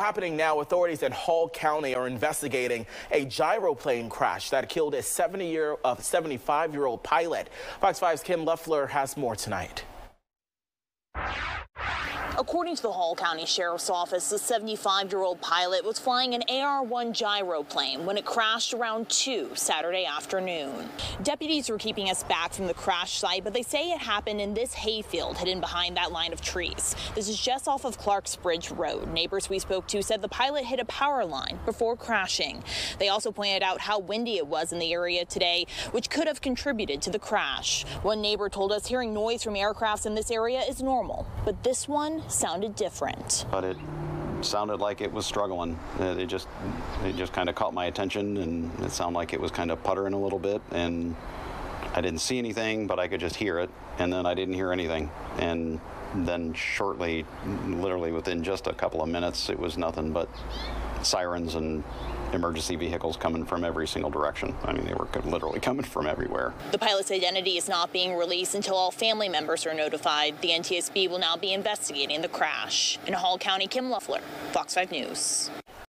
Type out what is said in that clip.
Happening now, authorities in Hall County are investigating a gyroplane crash that killed a 70 year, uh, 75 year old pilot. Fox 5's Kim Leffler has more tonight. According to the Hall County Sheriff's Office, the 75-year-old pilot was flying an AR-1 gyroplane when it crashed around 2 Saturday afternoon. Deputies were keeping us back from the crash site, but they say it happened in this hayfield hidden behind that line of trees. This is just off of Clarks Bridge Road. Neighbors we spoke to said the pilot hit a power line before crashing. They also pointed out how windy it was in the area today, which could have contributed to the crash. One neighbor told us hearing noise from aircrafts in this area is normal, but this one sounded different. But it sounded like it was struggling. Uh, it just it just kind of caught my attention, and it sounded like it was kind of puttering a little bit. And I didn't see anything, but I could just hear it. And then I didn't hear anything. And then shortly, literally within just a couple of minutes, it was nothing but sirens and emergency vehicles coming from every single direction. I mean, they were literally coming from everywhere. The pilot's identity is not being released until all family members are notified. The NTSB will now be investigating the crash. In Hall County, Kim Leffler, Fox 5 News.